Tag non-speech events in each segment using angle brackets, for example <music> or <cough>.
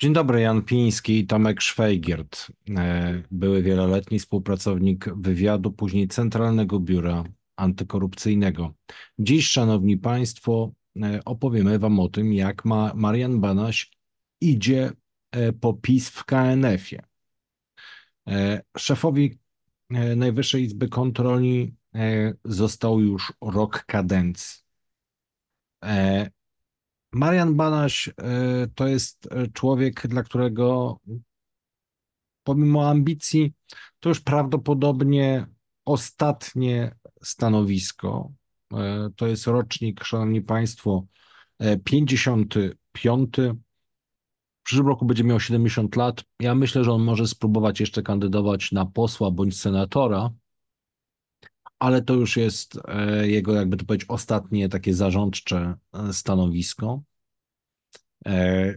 Dzień dobry, Jan Piński i Tomek Szwajgiert. E, były wieloletni współpracownik wywiadu, później Centralnego Biura Antykorupcyjnego. Dziś, szanowni państwo, e, opowiemy wam o tym, jak ma Marian Banaś idzie e, po PiS w KNF-ie. Szefowi Najwyższej Izby Kontroli został już rok kadencji. Marian Banaś to jest człowiek, dla którego pomimo ambicji to już prawdopodobnie ostatnie stanowisko. To jest rocznik, szanowni państwo, 55. W przyszłym roku będzie miał 70 lat. Ja myślę, że on może spróbować jeszcze kandydować na posła bądź senatora, ale to już jest e, jego, jakby to powiedzieć, ostatnie takie zarządcze e, stanowisko. E,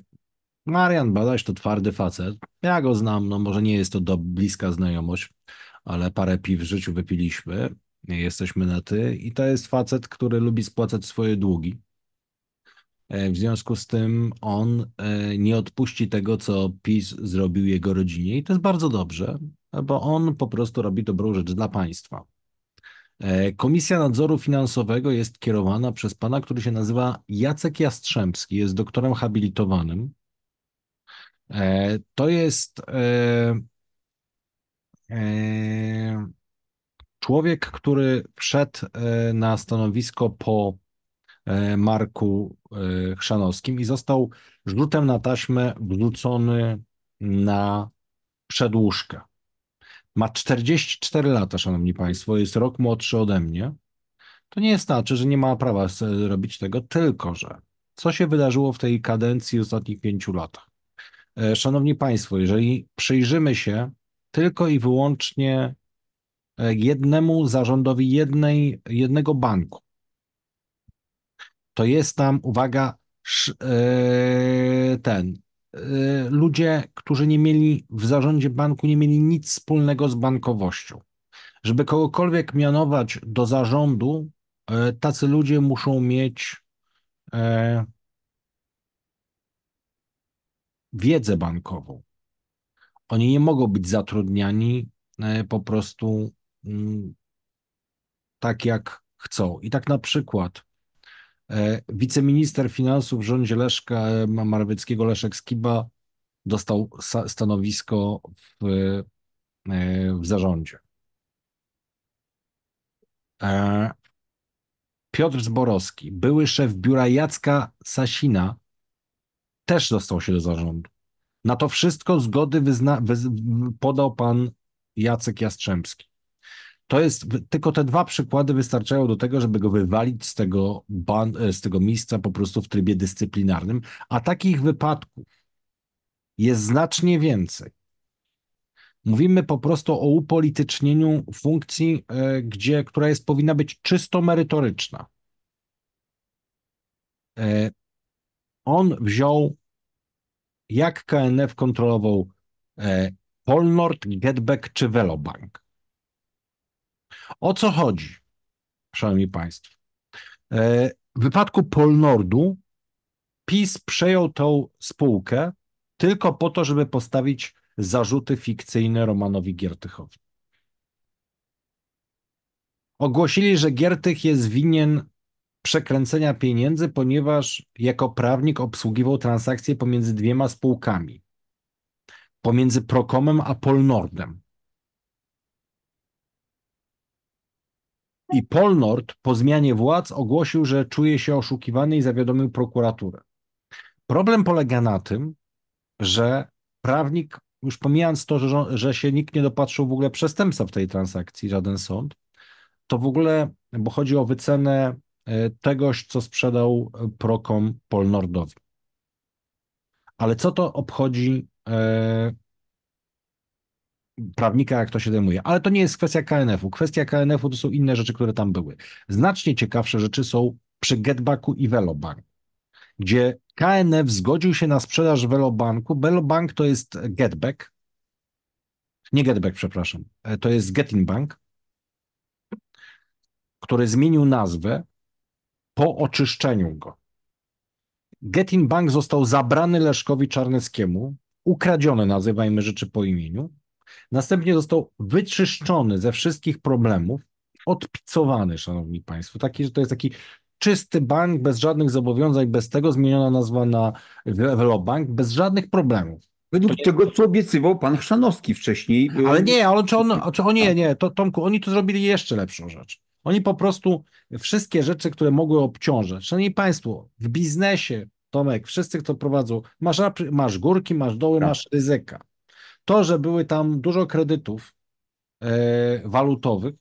Marian Badaś to twardy facet. Ja go znam, no może nie jest to do bliska znajomość, ale parę piw w życiu wypiliśmy. Jesteśmy na ty i to jest facet, który lubi spłacać swoje długi. W związku z tym on nie odpuści tego, co PiS zrobił jego rodzinie i to jest bardzo dobrze, bo on po prostu robi dobrą rzecz dla państwa. E, Komisja Nadzoru Finansowego jest kierowana przez pana, który się nazywa Jacek Jastrzębski, jest doktorem habilitowanym. E, to jest e, człowiek, który wszedł na stanowisko po Marku Chrzanowskim i został rzutem na taśmę wrzucony na przedłużkę. Ma 44 lata, szanowni państwo, jest rok młodszy ode mnie. To nie znaczy, że nie ma prawa robić tego, tylko że co się wydarzyło w tej kadencji ostatnich pięciu latach? E, szanowni Państwo, jeżeli przyjrzymy się tylko i wyłącznie e, jednemu zarządowi jednej, jednego banku, to jest tam, uwaga, e, ten ludzie, którzy nie mieli w zarządzie banku, nie mieli nic wspólnego z bankowością. Żeby kogokolwiek mianować do zarządu, y, tacy ludzie muszą mieć y, wiedzę bankową. Oni nie mogą być zatrudniani po prostu mm, tak, jak chcą. I tak na przykład wiceminister finansów w rządzie Leszka e, Morawieckiego, Leszek Skiba, dostał stanowisko w, e, w zarządzie. Piotr Zborowski, były szef biura Jacka Sasina, też dostał się do zarządu. Na to wszystko zgody wyzna, wyz, podał pan Jacek Jastrzębski. To jest, tylko te dwa przykłady wystarczają do tego, żeby go wywalić z tego, ban, e, z tego miejsca po prostu w trybie dyscyplinarnym, a takich wypadków jest znacznie więcej. Mówimy po prostu o upolitycznieniu funkcji, e, gdzie, która jest, powinna być czysto merytoryczna. E, on wziął, jak KNF kontrolował Polnord, Getback czy Velobank. O co chodzi, szanowni państwo? E, w wypadku Polnordu PiS przejął tą spółkę tylko po to, żeby postawić zarzuty fikcyjne Romanowi Giertychowi. Ogłosili, że Giertych jest winien przekręcenia pieniędzy, ponieważ jako prawnik obsługiwał transakcje pomiędzy dwiema spółkami. Pomiędzy Prokomem a Polnordem. I Polnord po zmianie władz ogłosił, że czuje się oszukiwany i zawiadomił prokuraturę. Problem polega na tym, że prawnik, już pomijając to, że, że się nikt nie dopatrzył w ogóle przestępstwa w tej transakcji, żaden sąd, to w ogóle, bo chodzi o wycenę e, tegoś, co sprzedał Prokom Polnordowi. Ale co to obchodzi e, prawnika, jak to się zajmuje. Ale to nie jest kwestia KNF-u. Kwestia KNF-u to są inne rzeczy, które tam były. Znacznie ciekawsze rzeczy są przy Getbacku i Velobank, gdzie KNF zgodził się na sprzedaż Velobanku. Velobank to jest Getback, nie Getback, przepraszam, e, to jest Getin Bank, który zmienił nazwę po oczyszczeniu go. Getin Bank został zabrany Leszkowi Czarneckiemu, ukradziony, nazywajmy rzeczy po imieniu. Następnie został wyczyszczony ze wszystkich problemów, odpicowany, szanowni państwo. Taki, że to jest taki czysty bank, bez żadnych zobowiązań, bez tego zmieniona nazwa na Velobank, bez żadnych problemów. Według To tego, co obiecywał pan Chrzanowski wcześniej. Ale nie, ale czy on, czy o nie, nie, to Tomku, oni tu zrobili jeszcze lepszą rzecz. Oni po prostu wszystkie rzeczy, które mogły obciążać. Szanowni Państwo, w biznesie, Tomek, wszyscy, kto prowadzą, masz, masz górki, masz doły, Tak. masz ryzyka. To, że były tam dużo kredytów e, walutowych,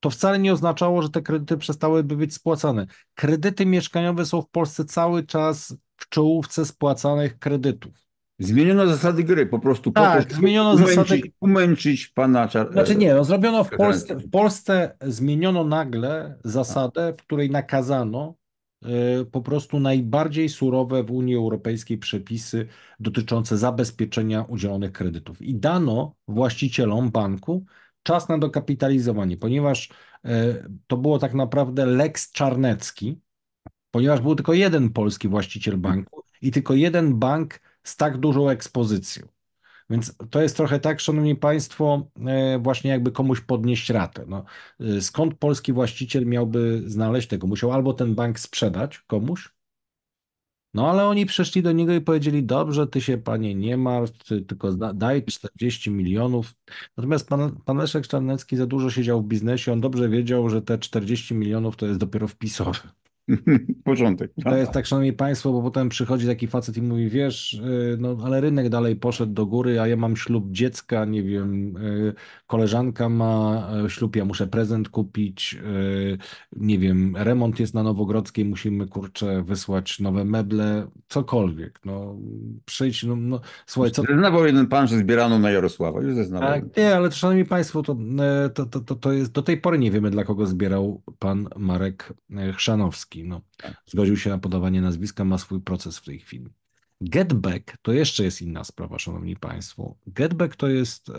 to wcale nie oznaczało, że te kredyty przestałyby być spłacane. Kredyty mieszkaniowe są w Polsce cały czas w czołówce spłacanych kredytów. Zmieniono zasady gry po prostu. Tak, po zmieniono umęczyć, zasady- Umęczyć pana Czar... Znaczy nie, no zrobiono w. Polsce, w Polsce zmieniono nagle zasadę, w której nakazano po prostu najbardziej surowe w Unii Europejskiej przepisy dotyczące zabezpieczenia udzielonych kredytów. I dano właścicielom banku czas na dokapitalizowanie, ponieważ y, to było tak naprawdę Lex Czarnecki, ponieważ był tylko jeden polski właściciel banku i tylko jeden bank z tak dużą ekspozycją. Więc to jest trochę tak, szanowni państwo, e, właśnie jakby komuś podnieść ratę. No, e, skąd polski właściciel miałby znaleźć tego? Musiał albo ten bank sprzedać komuś, no ale oni przyszli do niego i powiedzieli, dobrze, ty się panie nie martw, ty tylko daj 40 milionów. Natomiast pan, pan Leszek Czarnecki za dużo siedział w biznesie, on dobrze wiedział, że te 40 milionów to jest dopiero wpisowe. <laughs> Początek. To jest tak, szanowni państwo, bo potem przychodzi taki facet i mówi, wiesz, y, no ale rynek dalej poszedł do góry, a ja mam ślub dziecka, nie wiem, y, koleżanka ma y, ślub, ja muszę prezent kupić, nie wiem, remont jest na Nowogrodzkiej, musimy, kurczę, wysłać nowe meble, cokolwiek, no przyjdź, no, no słuchaj, co... Zeznawał jeden pan, że zbierano na Jarosława. Już zeznawał. Tak, nie, ale szanowni państwo, to, to, to, to, jest, do tej pory nie wiemy, dla kogo zbierał pan Marek e, No, zgodził się na podawanie nazwiska, ma swój proces w tej chwili. Getback to jeszcze jest inna sprawa, szanowni państwo. Getback to jest e,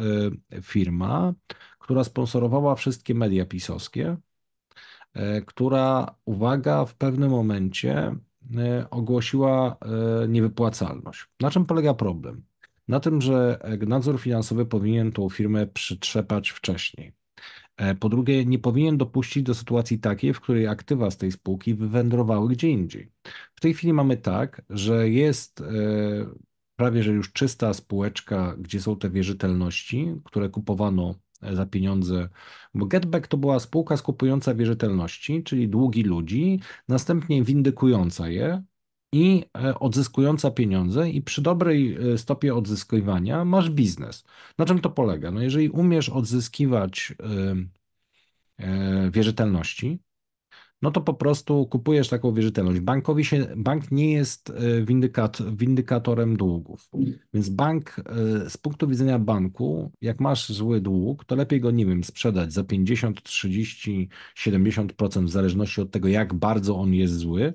firma, która sponsorowała wszystkie media pisowskie, e, która, uwaga, w pewnym momencie e, ogłosiła niewypłacalność. Na czym polega problem? Na tym, że nadzór finansowy powinien tą firmę przytrzepać wcześniej. E, Po drugie, nie powinien dopuścić do sytuacji takiej, w której aktywa z tej spółki wywędrowały gdzie indziej. W tej chwili mamy tak, że jest e, prawie że już czysta spółeczka, gdzie są te wierzytelności, które kupowano e, za pieniądze, bo Getback to była spółka skupująca wierzytelności, czyli długi ludzi, następnie windykująca je i e, odzyskująca pieniądze i przy dobrej e, stopie odzyskiwania masz biznes. Na czym to polega? No jeżeli umiesz odzyskiwać e, wierzytelności, no to po prostu kupujesz taką wierzytelność. Bankowi się, bank nie jest windykat, windykatorem długów. Więc bank, z punktu widzenia banku, jak masz zły dług, to lepiej go, nie wiem, sprzedać za 50, 30, 70% w zależności od tego, jak bardzo on jest zły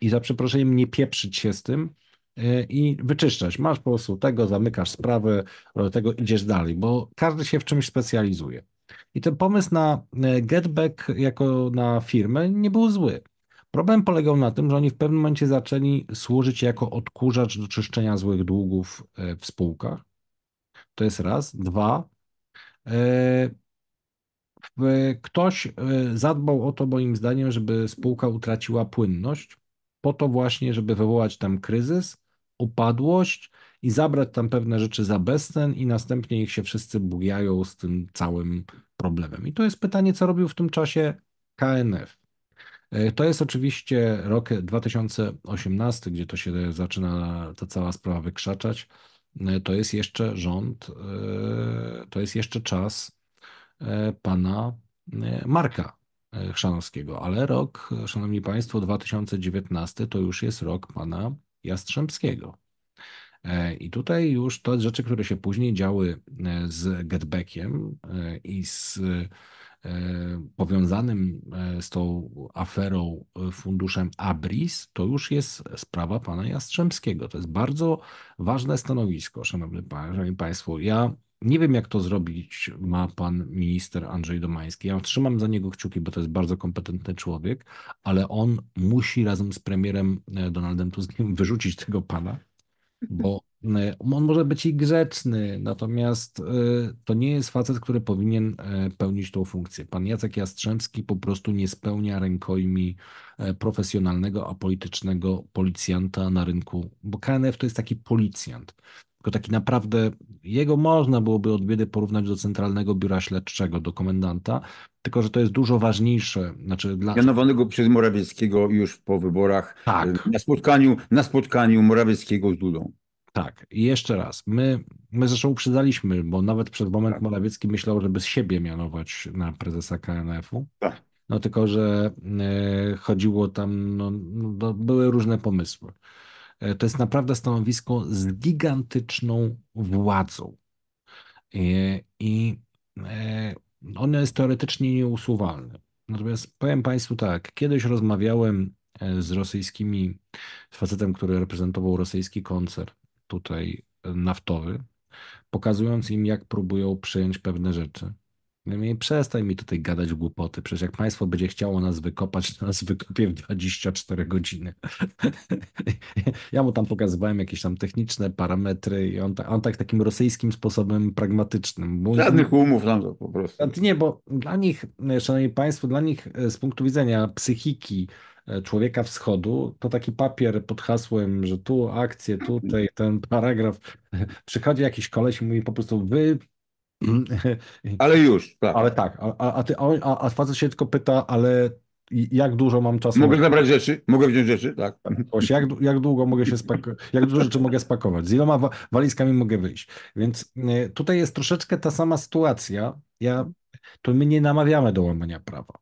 i za przeproszeniem nie pieprzyć się z tym e, i wyczyszczać. Masz po prostu tego, zamykasz sprawę, do tego idziesz dalej, bo każdy się w czymś specjalizuje. I ten pomysł na e, Getback jako na firmę nie był zły. Problem polegał na tym, że oni w pewnym momencie zaczęli służyć jako odkurzacz do czyszczenia złych długów e, w spółkach. To jest raz. Dwa. e, Ktoś e, zadbał o to, moim zdaniem, żeby spółka utraciła płynność, po to właśnie, żeby wywołać tam kryzys, upadłość i zabrać tam pewne rzeczy za bezcen i następnie ich się wszyscy bujają z tym całym problemem. I to jest pytanie, co robił w tym czasie KNF. E, To jest oczywiście rok 2018, gdzie to się zaczyna ta cała sprawa wykrzaczać. E, To jest jeszcze rząd, e, to jest jeszcze czas pana Marka Chrzanowskiego, ale rok, szanowni państwo, 2019 to już jest rok pana Jastrzębskiego. E, I tutaj już to rzeczy, które się później działy e, z Getbackiem e, i z e, powiązanym e, z tą aferą e, funduszem Abris, to już jest sprawa pana Jastrzębskiego. To jest bardzo ważne stanowisko, szanowni państwo. Ja nie wiem, jak to zrobić ma pan minister Andrzej Domański. Ja trzymam za niego kciuki, bo to jest bardzo kompetentny człowiek, ale on musi razem z premierem e, Donaldem Tuskiem <laughs> wyrzucić tego pana, bo e, on może być i grzeczny, natomiast e, to nie jest facet, który powinien pełnić tą funkcję. Pan Jacek Jastrzębski po prostu nie spełnia rękojmi profesjonalnego, apolitycznego policjanta na rynku, bo KNF to jest taki policjant tylko taki naprawdę, jego można byłoby od biedy porównać do Centralnego Biura Śledczego, do komendanta, tylko że to jest dużo ważniejsze. Znaczy dla... Mianowanego przez Morawieckiego już po wyborach tak. na, spotkaniu, na spotkaniu Morawieckiego z Dudą. Tak, i jeszcze raz, my, my zresztą uprzedzaliśmy, bo nawet przez moment tak. Morawiecki myślał, żeby siebie mianować na prezesa KNF-u. Tak. No tylko, że e, chodziło tam, no, no, były różne pomysły. E, to jest naprawdę stanowisko z gigantyczną władzą. E, I e, ono jest teoretycznie nieusuwalne. Natomiast powiem Państwu tak, kiedyś rozmawiałem z rosyjskimi, z facetem, który reprezentował rosyjski koncern tutaj naftowy, pokazując im, jak próbują przyjąć pewne rzeczy. Nie przestań mi tutaj gadać głupoty. Przecież jak państwo będzie chciało nas wykopać, to nas wykopie w 24 godziny. <laughs> ja mu tam pokazywałem jakieś tam techniczne parametry i on, on tak takim rosyjskim sposobem pragmatycznym. Bo Żadnych umów tam po prostu. Nie, bo dla nich, szanowni państwo, dla nich e, z punktu widzenia psychiki e, człowieka wschodu, to taki papier pod hasłem, że tu akcje, tutaj ten paragraf, <laughs> przychodzi jakiś koleś i mówi po prostu wy ale już, tak. Ale tak, a, a, ty, a, a facet się tylko pyta, ale jak dużo mam czasu? Mogę zabrać rzeczy? Mogę wziąć rzeczy? Tak. Jak, jak długo mogę się spakować? Jak dużo rzeczy mogę spakować? Z iloma walizkami mogę wyjść? Więc e, tutaj jest troszeczkę ta sama sytuacja. Ja, to my nie namawiamy do łamania prawa.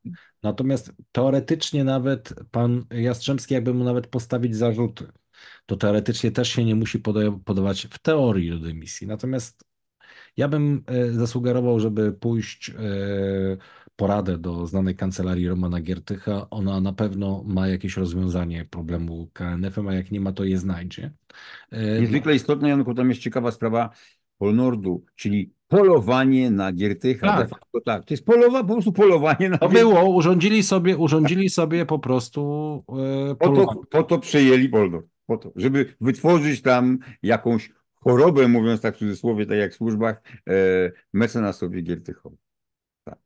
Natomiast teoretycznie nawet pan Jastrzębski, jakby mu nawet postawić zarzuty, to teoretycznie też się nie musi podawać w teorii do dymisji. Natomiast ja bym e, zasugerował, żeby pójść e, poradę do znanej kancelarii Romana Giertycha. Ona na pewno ma jakieś rozwiązanie problemu KNF-em, a jak nie ma, to je znajdzie. E, Niezwykle istotne, Janku, tam jest ciekawa sprawa Polnordu, czyli polowanie na Giertycha. Tak. Facto, tak. To jest polowa, po prostu polowanie na To było, urządzili sobie, urządzili sobie po prostu e, po, to, po to przejęli Polnord. Po to, żeby wytworzyć tam jakąś chorobę, mówiąc tak w cudzysłowie, tak jak w służbach, e, mecenasowi Giertychowi. Tak.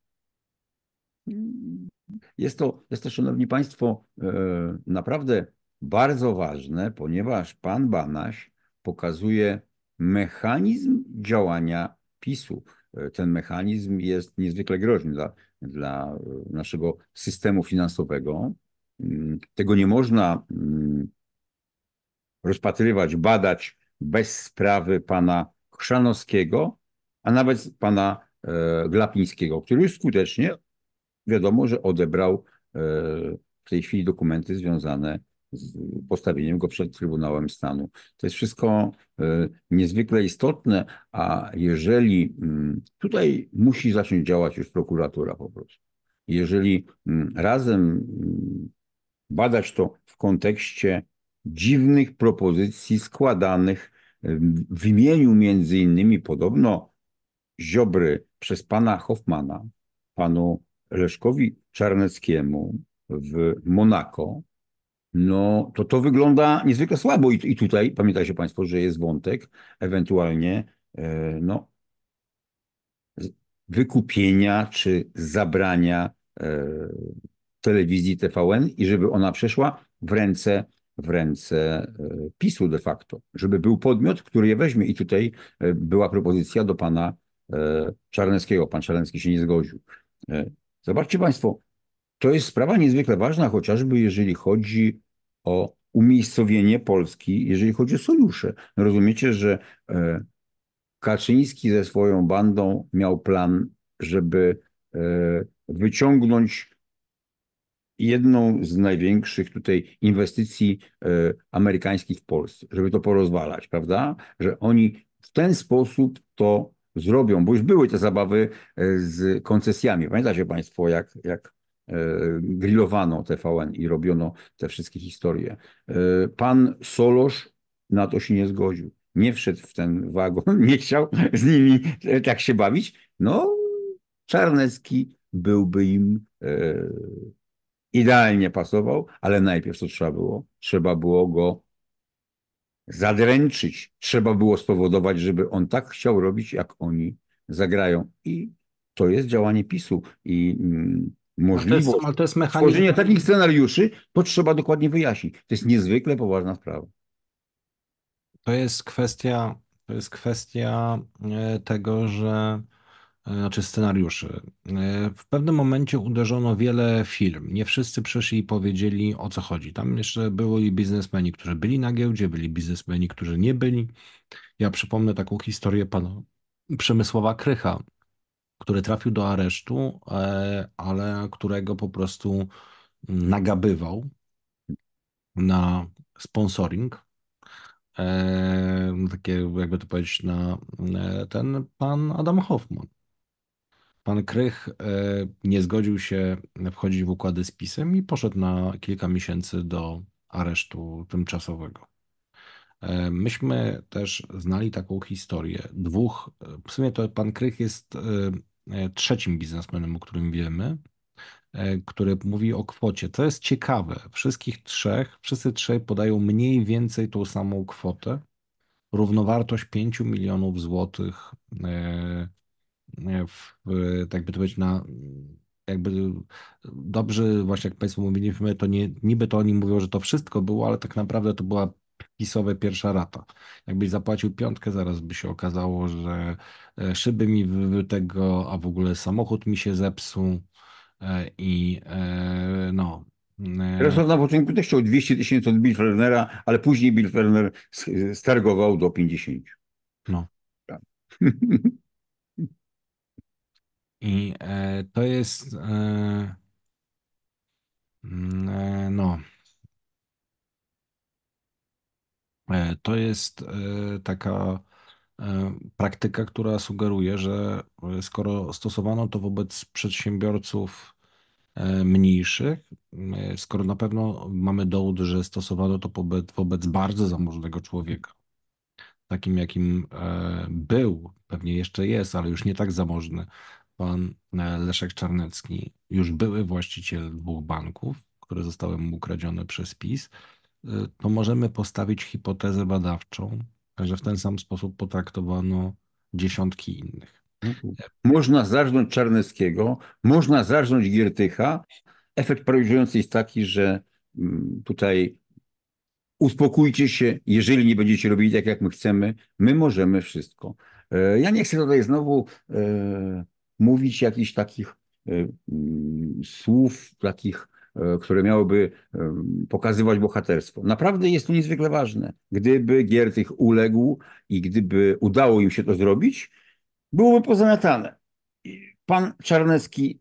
Jest to, jest to, szanowni państwo, e, naprawdę bardzo ważne, ponieważ pan Banaś pokazuje mechanizm działania PiSu. E, ten mechanizm jest niezwykle groźny dla, dla naszego systemu finansowego. Mm, tego nie można mm, rozpatrywać, badać bez sprawy pana Chrzanowskiego, a nawet pana e, Glapińskiego, który już skutecznie wiadomo, że odebrał e, w tej chwili dokumenty związane z postawieniem go przed Trybunałem Stanu. To jest wszystko e, niezwykle istotne, a jeżeli mm, tutaj musi zacząć działać już prokuratura po prostu. Jeżeli mm, razem mm, badać to w kontekście dziwnych propozycji składanych w imieniu między innymi podobno Ziobry przez pana Hoffmana, panu Leszkowi Czarneckiemu w Monako, no to to wygląda niezwykle słabo i, i tutaj pamiętajcie państwo, że jest wątek ewentualnie e, no, wykupienia czy zabrania e, telewizji TVN i żeby ona przeszła w ręce w ręce e, PiSu de facto, żeby był podmiot, który je weźmie. I tutaj e, była propozycja do pana e, Czarneckiego. Pan Czarnecki się nie zgodził. Zobaczcie Państwo, to jest sprawa niezwykle ważna, chociażby jeżeli chodzi o umiejscowienie Polski, jeżeli chodzi o sojusze. Rozumiecie, że Kaczyński ze swoją bandą miał plan, żeby wyciągnąć jedną z największych tutaj inwestycji e, amerykańskich w Polsce, żeby to porozwalać, prawda? Że oni w ten sposób to zrobią, bo już były te zabawy e, z koncesjami. Pamiętacie Państwo, jak, jak e, grillowano TVN i robiono te wszystkie historie. Pan Solosz na to się nie zgodził. nie wszedł w ten wagon, <laughs> nie chciał z nimi tak się bawić, no Czarnecki byłby im idealnie pasował, ale najpierw co trzeba było? Trzeba było go zadręczyć. Trzeba było spowodować, żeby on tak chciał robić, jak oni zagrają. I to jest działanie PiSu. I mm, możliwość ale to jest, to jest mechanizm... tworzenia takich scenariuszy, to trzeba dokładnie wyjaśnić. To jest niezwykle poważna sprawa. To jest kwestia, to jest kwestia e, tego, że znaczy scenariuszy. E, w pewnym momencie uderzono wiele firm. Nie wszyscy przyszli i powiedzieli o co chodzi. Tam jeszcze byli biznesmeni, którzy byli na giełdzie, byli biznesmeni, którzy nie byli. Ja przypomnę taką historię pana Przemysława Krycha, który trafił do aresztu, ale którego po prostu nagabywał na sponsoring e, takie, jakby to powiedzieć, na e, ten pan Adam Hoffman. Pan Krych e, nie zgodził się wchodzić w układy z PiSem i poszedł na kilka miesięcy do aresztu tymczasowego. E, myśmy też znali taką historię dwóch, w sumie to pan Krych jest e, e, trzecim biznesmenem, o którym wiemy, e, który mówi o kwocie. To jest ciekawe. Wszystkich trzech, wszyscy trzej podają mniej więcej tą samą kwotę. Równowartość 5 milionów złotych e, e, w, tak by to powiedzieć, na jakby dobrze, właśnie jak Państwo mówiliśmy, to nie, niby to oni mówią, że to wszystko było, ale tak naprawdę to była pisowe pierwsza rata. Jakbyś zapłacił piątkę, zaraz by się okazało, że e, szyby mi wy tego, a w ogóle samochód mi się zepsuł i no, Jarosław na początku też chciał 200 tysięcy od Bill Fernera, ale później Bill Ferner stargował do 50. No. <laughs> I e, to jest e, mm, e, no. To jest taka praktyka, która sugeruje, że skoro stosowano to wobec przedsiębiorców mniejszych, skoro na pewno mamy dowód, że stosowano to wobec, wobec bardzo zamożnego człowieka, takim jakim był, pewnie jeszcze jest, ale już nie tak zamożny, pan Leszek Czarnecki, już były właściciel dwóch banków, które zostały mu ukradzione przez PiS, to możemy postawić hipotezę badawczą, że w ten sam sposób potraktowano dziesiątki innych. Można zarżnąć Czarneckiego, można zarżnąć Giertycha. Efekt paraliżujący jest taki, że mm, tutaj uspokójcie się, jeżeli nie będziecie robili tak, jak my chcemy, my możemy wszystko. E, ja nie chcę tutaj znowu e, mówić jakichś takich e, mm, słów, takich, które miałyby pokazywać bohaterstwo. Naprawdę jest to niezwykle ważne. Gdyby Giertych uległ i gdyby udało im się to zrobić, byłoby pozamiatane. Pan Czarnecki,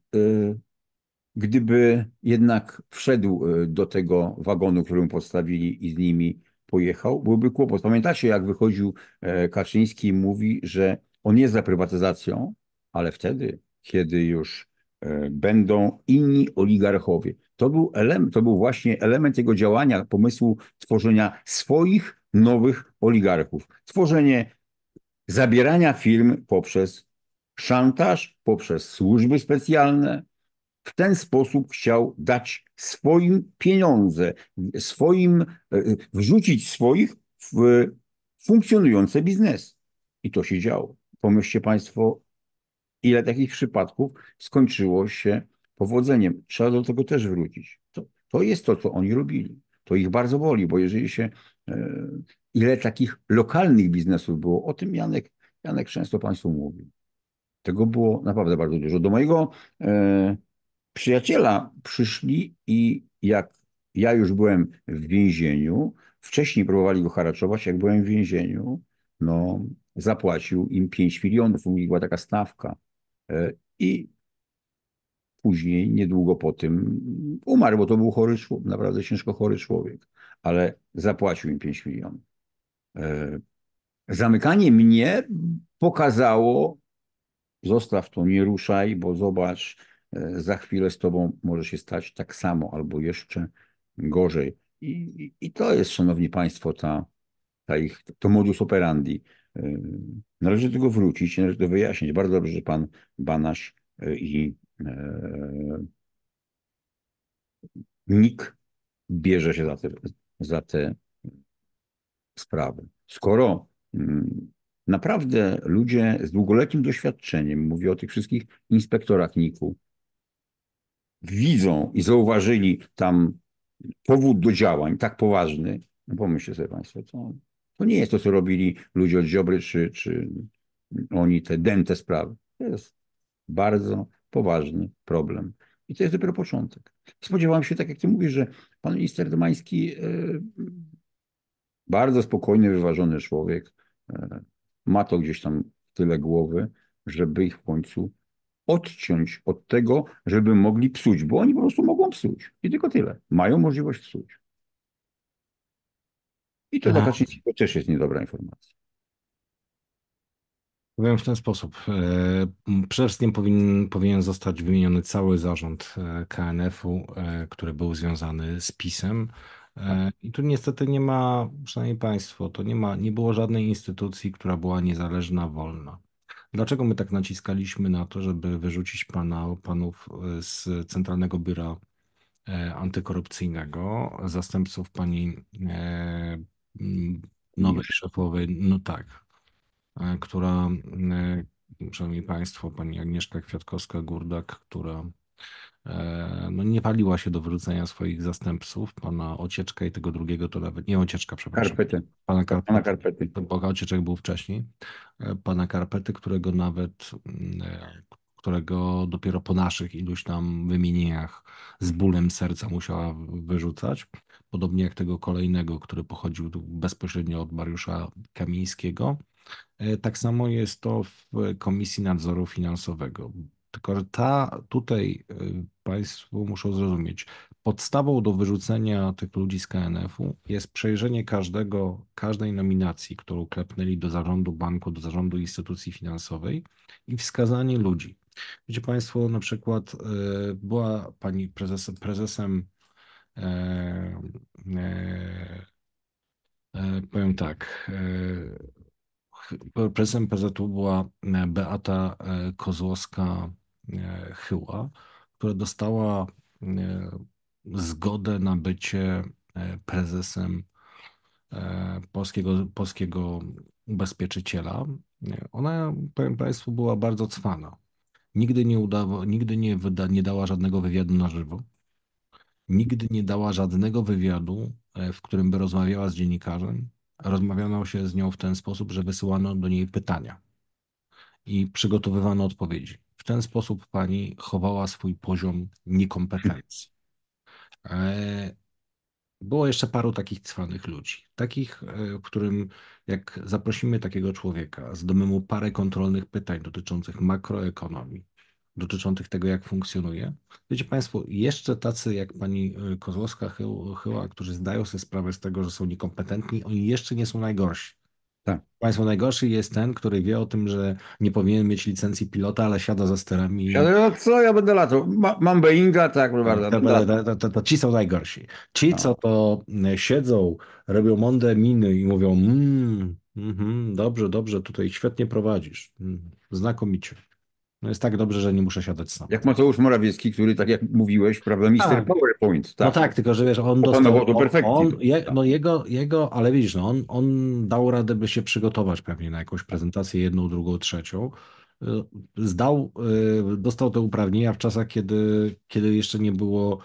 gdyby jednak wszedł do tego wagonu, który mu podstawili i z nimi pojechał, byłby kłopot. Pamiętacie, jak wychodził e, Kaczyński i mówi, że on jest za prywatyzacją, ale wtedy, kiedy już e, będą inni oligarchowie. To był, element, to był właśnie element jego działania, pomysłu tworzenia swoich nowych oligarchów. Tworzenie zabierania firm poprzez szantaż, poprzez służby specjalne. W ten sposób chciał dać swoim pieniądze, swoim, e, wrzucić swoich w funkcjonujące biznesy. I to się działo. Pomyślcie Państwo, ile takich przypadków skończyło się powodzeniem. Trzeba do tego też wrócić. To, to jest to, co oni robili. To ich bardzo boli, bo jeżeli się e, ile takich lokalnych biznesów było. O tym Janek, Janek często Państwu mówił. Tego było naprawdę bardzo dużo. Do mojego e, przyjaciela przyszli i jak ja już byłem w więzieniu, wcześniej próbowali go haraczować, jak byłem w więzieniu, no zapłacił im 5 milionów, u nich była taka stawka. E, I później, niedługo po tym, umarł, bo to był chory człowiek, naprawdę ciężko chory człowiek, ale zapłacił im 5 milionów. E, zamykanie mnie pokazało, zostaw to, nie ruszaj, bo zobacz, e, za chwilę z tobą może się stać tak samo albo jeszcze gorzej. I, i to jest, szanowni państwo, ta ta ich, to modus operandi. Należy do tego wrócić, należy to wyjaśnić. Bardzo dobrze, że pan Banaś y, i e, NIK bierze się za te, za te sprawy. Skoro mm, naprawdę ludzie z długoletnim doświadczeniem, mówię o tych wszystkich inspektorach NIK-u, widzą i zauważyli tam powód do działań tak poważny, no pomyślcie sobie Państwo, to, to nie jest to, co robili ludzie od Ziobry, czy, czy oni te dęte sprawy. To jest bardzo poważny problem. I to jest dopiero początek. Spodziewałem się, tak jak ty mówisz, że pan minister Domański, e, bardzo spokojny, wyważony człowiek, e, ma to gdzieś tam tyle głowy, żeby ich w końcu odciąć od tego, żeby mogli psuć, bo oni po prostu mogą psuć. I tylko tyle. Mają możliwość psuć. I to dla Kaczyńskiego też jest niedobra informacja. Powiem w ten sposób. E, przede wszystkim powinien, powinien zostać wymieniony cały zarząd e, KNF-u, e, który był związany z PiSem. I tu niestety nie ma, szanowni Państwo, to nie ma, nie było żadnej instytucji, która była niezależna, wolna. Dlaczego my tak naciskaliśmy na to, żeby wyrzucić pana, panów z Centralnego Biura Antykorupcyjnego, zastępców pani nowej szefowej, no tak, E, która, e, szanowni państwo, pani Agnieszka Kwiatkowska-Gurdak, która e, no, nie paliła się do wyrzucenia swoich zastępców, pana Ocieczka i tego drugiego, to nawet, nie Ocieczka, przepraszam. Karpety. Pana Karpety. Pana Karpety. Bo Ocieczek był wcześniej. Pana Karpety, którego nawet, którego dopiero po naszych iluś tam wymienieniach z bólem serca musiała wyrzucać. Podobnie jak tego kolejnego, który pochodził bezpośrednio od Mariusza Kamińskiego. E, tak samo jest to w Komisji Nadzoru Finansowego. Tylko, że ta tutaj e, Państwo muszą zrozumieć, podstawą do wyrzucenia tych ludzi z KNF-u jest przejrzenie każdego, każdej nominacji, którą klepnęli do zarządu banku, do zarządu instytucji finansowej i wskazanie ludzi. Wiecie Państwo, na przykład e, była Pani prezes, prezesem, powiem tak, prezesem PZU była e, Beata e, Kozłowska-Chyła, która dostała e, zgodę na bycie prezesem polskiego, polskiego ubezpieczyciela. Ona, powiem Państwu, była bardzo cwana. Nigdy nie, udawa, nigdy nie, wyda, nie dała żadnego wywiadu na żywo. Nigdy nie dała żadnego wywiadu, w którym by rozmawiała z dziennikarzem rozmawiano się z nią w ten sposób, że wysyłano do niej pytania i przygotowywano odpowiedzi. W ten sposób pani chowała swój poziom niekompetencji. E, było jeszcze paru takich cwanych ludzi. Takich, e, w którym jak zaprosimy takiego człowieka, zadamy mu parę kontrolnych pytań dotyczących makroekonomii, dotyczących tego, jak funkcjonuje. Wiecie Państwo, jeszcze tacy jak pani y, Kozłowska-Chyła, którzy zdają sobie sprawę z tego, że są niekompetentni, oni jeszcze nie są najgorsi. Tak. Państwo najgorszy jest ten, który wie o tym, że nie powinien mieć licencji pilota, ale siada za sterami. Siada, no co ja będę latał? Ma, mam Boeinga, tak, bardzo. To, to, to, to, ci są najgorsi. Ci, no. co to y, siedzą, robią mądre miny i mówią, mmm, mm, dobrze, dobrze, tutaj świetnie prowadzisz, mm, znakomicie. No jest tak dobrze, że nie muszę siadać sam. Jak Mateusz Morawiecki, który, tak jak mówiłeś, prawda, mister tak. PowerPoint. Tak? No tak, tylko że wiesz, on dostał... Do perfekcji. On, je, no jego, jego, ale widzisz, no on, on dał radę, by się przygotować pewnie na jakąś prezentację, jedną, drugą, trzecią. Y, zdał, y, dostał te uprawnienia w czasach, kiedy, kiedy jeszcze nie było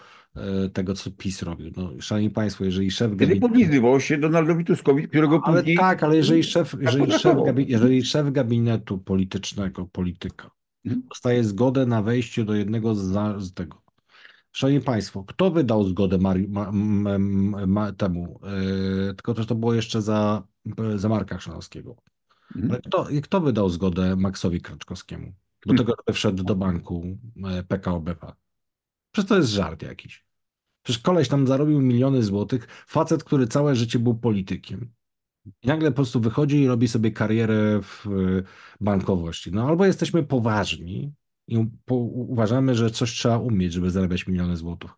y, tego, co PiS robił. No, szanowni Państwo, jeżeli szef gabinetu... Kiedy podlizywał się Donaldowi Tuskowi, którego ale później... Tak, ale jeżeli szef, jeżeli, szef jeżeli szef gabinetu politycznego, polityka. Dostaje zgodę na wejście do jednego z, z tego. Szanowni Państwo, kto wydał zgodę Mari, ma, ma, ma, temu? Yy, tylko że to było jeszcze za, za Marka Chrzanowskiego. Mhm. Ale kto, kto wydał zgodę Maxowi Kraczkowskiemu? Do tego, żeby wszedł do banku e, PKO BP. Przecież to jest żart jakiś. Przecież koleś tam zarobił miliony złotych. Facet, który całe życie był politykiem. I nagle po prostu wychodzi i robi sobie karierę w y, bankowości. No albo jesteśmy poważni i uważamy, że coś trzeba umieć, żeby zarabiać miliony złotych.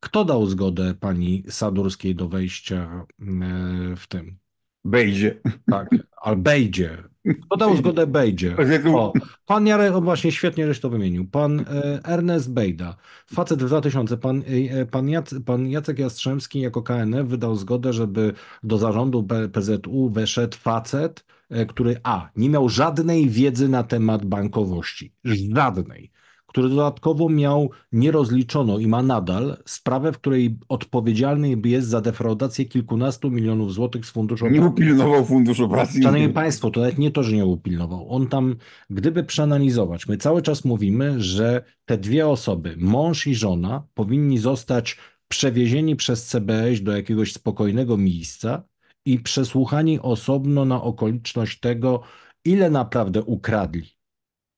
Kto dał zgodę pani Sadurskiej do wejścia y, w tym, Bejdzie. Tak, ale Bejdzie. Kto dał zgodę Bejdzie? O, pan Jarek, właśnie świetnie, żeś to wymienił. Pan e, Ernest Bejda, facet w 2000, pan, e, pan, Jac, pan Jacek Jastrzębski jako KNF wydał zgodę, żeby do zarządu PZU weszedł facet, e, który A, nie miał żadnej wiedzy na temat bankowości. Żadnej. Który dodatkowo miał nierozliczoną i ma nadal sprawę, w której odpowiedzialny jest za defraudację kilkunastu milionów złotych z funduszu Nie upilnował funduszu pracy. Szanowni Państwo, to nawet nie to, że nie upilnował. On tam, gdyby przeanalizować, my cały czas mówimy, że te dwie osoby, mąż i żona, powinni zostać przewiezieni przez CBS do jakiegoś spokojnego miejsca i przesłuchani osobno na okoliczność tego, ile naprawdę ukradli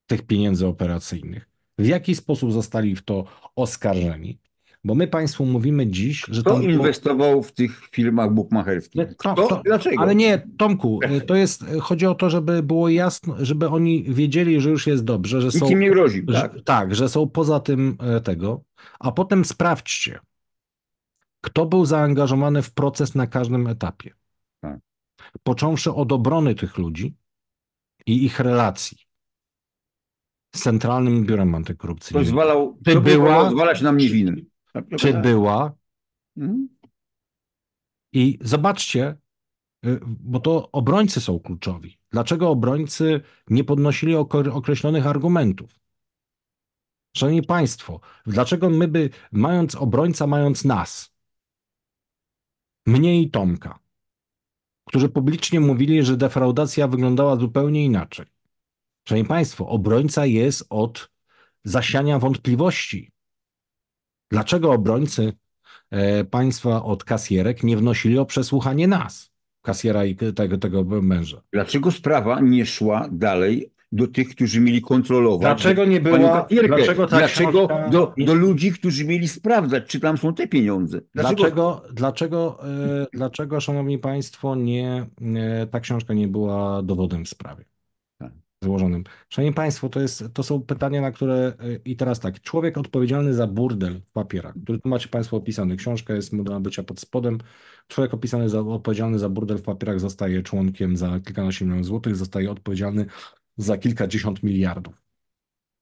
tych pieniędzy operacyjnych. W jaki sposób zostali w to oskarżeni? Bo my Państwu mówimy dziś, że Kto było- inwestował w tych firmach bukmacherskich? to- Kto? to- Dlaczego? Ale nie, Tomku, <laughs> to jest, chodzi o to, żeby było jasno, żeby oni wiedzieli, że już jest dobrze, że są, Nikt im nie groził, że, tak? tak, że są poza tym e, tego, a potem sprawdźcie, kto był zaangażowany w proces na każdym etapie. Tak. Począwszy od obrony tych ludzi i ich relacji z Centralnym Biurem Antykorupcyjnym. Pozwalał, Czy to była- była, zwalać na mnie winy. Czy była Mhm. I zobaczcie, y, bo to obrońcy są kluczowi. Dlaczego obrońcy nie podnosili określonych argumentów? Szanowni Państwo, dlaczego my by, mając obrońca, mając nas, mnie i Tomka, którzy publicznie mówili, że defraudacja wyglądała zupełnie inaczej. Szanowni Państwo, obrońca jest od zasiania wątpliwości. Dlaczego obrońcy e, państwa od kasjerek nie wnosili o przesłuchanie nas, kasjera i tego, tego męża? Dlaczego sprawa nie szła dalej do tych, którzy mieli kontrolować? Dlaczego nie kasjerkę? dlaczego ta Dlaczego książka, do, do ludzi, którzy mieli sprawdzać, czy tam są te pieniądze? dlaczego, dlaczego, e, dlaczego, szanowni państwo, nie, e, ta książka nie była dowodem w sprawie? Złożonym. Szanowni Państwo, to, jest, to są pytania, na które. e, I teraz tak, człowiek odpowiedzialny za burdel w papierach, który tu macie Państwo opisany, książka jest modela bycia pod spodem. Człowiek opisany za, odpowiedzialny za burdel w papierach zostaje członkiem za kilkanaście milionów złotych, zostaje odpowiedzialny za kilkadziesiąt miliardów.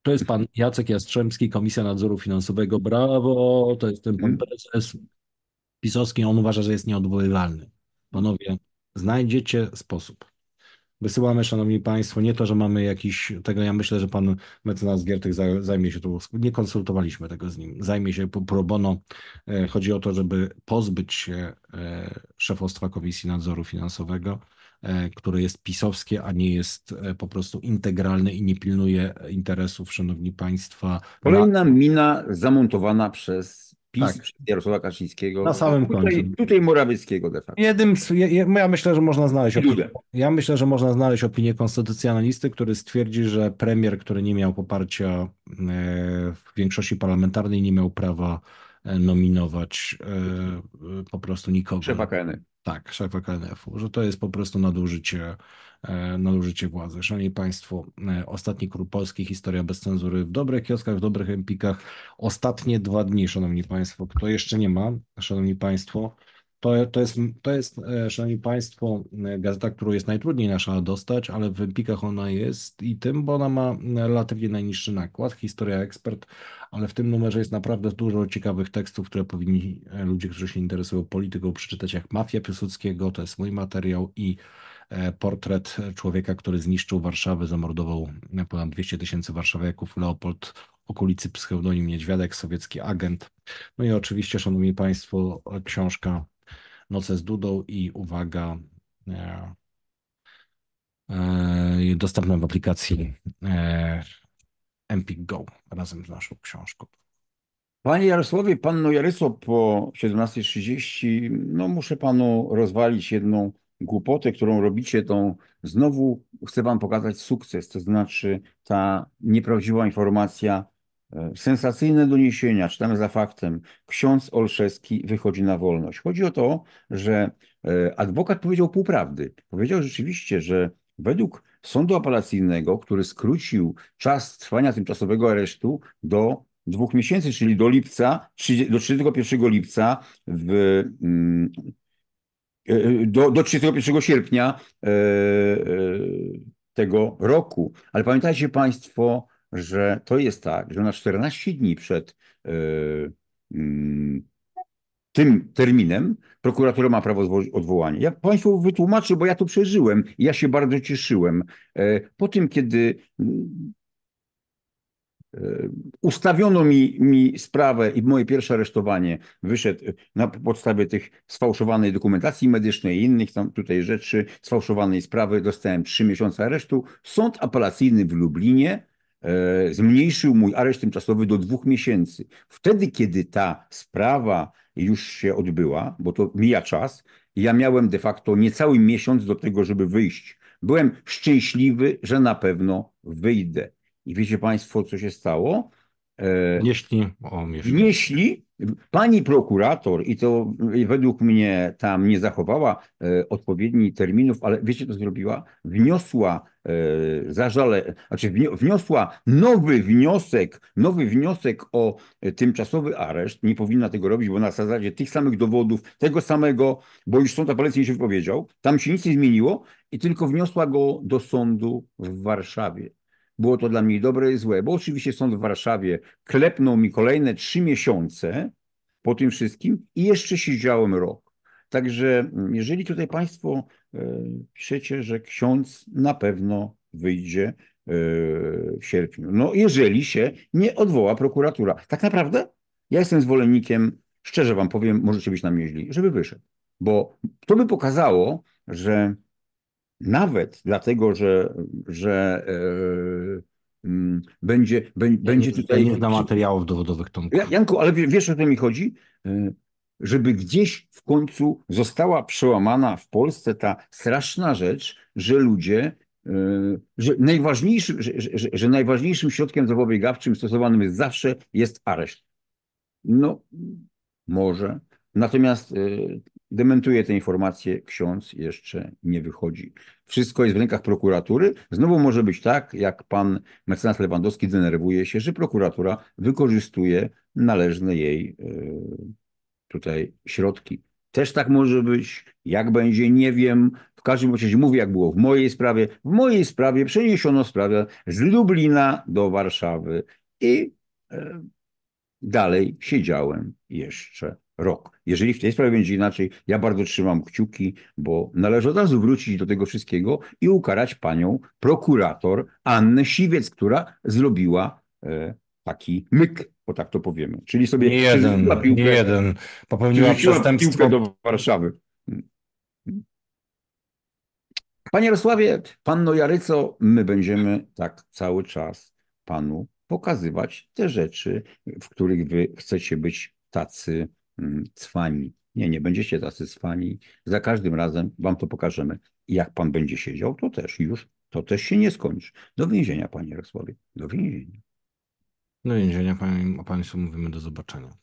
To jest pan Jacek Jastrzębski, Komisja Nadzoru Finansowego. Brawo, to jest ten pan Mhm. prezes pisowski. On uważa, że jest nieodwoływalny. Panowie, znajdziecie sposób. Wysyłamy, szanowni państwo, nie to, że mamy jakiś tego, ja myślę, że pan mecenas Giertych za- zajmie się to, nie konsultowaliśmy tego z nim, zajmie się pro- bono. E, Chodzi o to, żeby pozbyć się e, szefostwa Komisji Nadzoru Finansowego, e, które jest pisowskie, a nie jest po prostu integralne i nie pilnuje interesów, szanowni państwa, na, Kolejna mina zamontowana przez PiS, Tak. Jarosława Kaczyńskiego. Na samym tutaj, końcu. Tutaj Morawieckiego de facto. Jednym, ja myślę, że można znaleźć opinię, ja myślę, że można znaleźć opinię konstytucjonalisty, który stwierdzi, że premier, który nie miał poparcia e, w większości parlamentarnej, nie miał prawa nominować e, e, po prostu nikogo. Szefa KNF. Tak, szefa KNF-u, że to jest po prostu nadużycie, e, nadużycie władzy. Szanowni Państwo, e, ostatni król Polski, historia bez cenzury w dobrych kioskach, w dobrych empikach. Ostatnie dwa dni, Szanowni Państwo, kto jeszcze nie ma, Szanowni Państwo, to, to jest, to jest, e, Szanowni Państwo, e, gazeta, którą jest najtrudniej nasza dostać, ale w empikach ona jest i tym, bo ona ma e, relatywnie najniższy nakład, historia ekspert, ale w tym numerze jest naprawdę dużo ciekawych tekstów, które powinni ludzie, którzy się interesują polityką, przeczytać, jak Mafia Piłsudskiego, to jest mój materiał i portret człowieka, który zniszczył Warszawę, zamordował ponad 200 tysięcy warszawiaków, Leopold okolicy pseudonim Niedźwiadek, sowiecki agent. No i oczywiście, szanowni państwo, książka Noce z Dudą i uwaga, e, e, dostępna w aplikacji e, Empik Go razem z naszą książką. Panie Jarosławie, pan Jaryso po 17.30, no muszę panu rozwalić jedną głupotę, którą robicie, tą znowu chcę wam pokazać sukces, to znaczy ta nieprawdziwa informacja, sensacyjne doniesienia, czytamy za faktem, ksiądz Olszewski wychodzi na wolność. Chodzi o to, że e, adwokat powiedział półprawdy. Powiedział rzeczywiście, że według sądu apelacyjnego, który skrócił czas trwania tymczasowego aresztu do dwóch miesięcy, czyli do lipca, 30 do 31 lipca w, mm, e, do, do 31 sierpnia e, e, tego roku. Ale pamiętajcie Państwo, że to jest tak, że na 14 dni przed mm, tym terminem prokuratura ma prawo złożyć odwołanie. Ja Państwu wytłumaczę, bo ja to przeżyłem i ja się bardzo cieszyłem. Po tym, kiedy E, ustawiono mi, mi sprawę i moje pierwsze aresztowanie wyszedł na podstawie tych sfałszowanej dokumentacji medycznej i innych tam tutaj rzeczy, sfałszowanej sprawy. Dostałem trzy miesiące aresztu. Sąd apelacyjny w Lublinie e, zmniejszył mój areszt tymczasowy do dwóch miesięcy. Wtedy, kiedy ta sprawa już się odbyła, bo to mija czas, ja miałem de facto niecały miesiąc do tego, żeby wyjść. Byłem szczęśliwy, że na pewno wyjdę. I wiecie Państwo, co się stało? Jeśli, o, jeśli pani prokurator, i to według mnie tam nie zachowała e, odpowiednich terminów, ale wiecie, co zrobiła? Wniosła e, zażale, znaczy wniosła nowy wniosek, nowy wniosek o tymczasowy areszt. Nie powinna tego robić, bo na zasadzie tych samych dowodów, tego samego, bo już sąd apelacyjny się wypowiedział, tam się nic nie zmieniło i tylko wniosła go do sądu w Warszawie. Było to dla mnie dobre i złe, bo oczywiście sąd w Warszawie klepnął mi kolejne trzy miesiące po tym wszystkim i jeszcze siedziałem rok. Także mm, jeżeli tutaj Państwo e, piszecie, że ksiądz na pewno wyjdzie e, w sierpniu, no jeżeli się nie odwoła prokuratura. Tak naprawdę ja jestem zwolennikiem, szczerze Wam powiem, możecie być na mnie źli, żeby wyszedł. Bo to by pokazało, że nawet dlatego, że, że e, mm, będzie, będzie tutaj. Nie zna materiałów dowodowych Tomku. Janku, ale wiesz o co mi chodzi? E, żeby gdzieś w końcu została przełamana w Polsce ta straszna rzecz, że ludzie, e, że najważniejszym, że, że, że najważniejszym środkiem zapobiegawczym stosowanym jest zawsze jest areszt. No, może. Natomiast Dementuje te informacje, ksiądz jeszcze nie wychodzi. Wszystko jest w rękach prokuratury. Znowu może być tak, jak pan mecenas Lewandowski denerwuje się, że prokuratura wykorzystuje należne jej e, tutaj środki. Też tak może być. Jak będzie, nie wiem. W każdym razie mówię, jak było w mojej sprawie. W mojej sprawie przeniesiono sprawę z Lublina do Warszawy i e, dalej siedziałem jeszcze rok. Jeżeli w tej sprawie będzie inaczej, ja bardzo trzymam kciuki, bo należy od razu wrócić do tego wszystkiego i ukarać panią prokurator Annę Siwiec, która zrobiła e, taki myk, bo tak to powiemy. Czyli sobie nie jeden, piłkę, nie jeden. Popełniła przestępstwo do Warszawy. Panie Jarosławie, panno Jaryco, my będziemy tak cały czas panu pokazywać te rzeczy, w których wy chcecie być tacy cwani. Nie, nie będziecie tacy cwani. Za każdym razem wam to pokażemy. Jak pan będzie siedział, to też już, to też się nie skończy. Do więzienia, panie Jarosławie. Do więzienia. Do więzienia, panie, państwu mówimy do zobaczenia.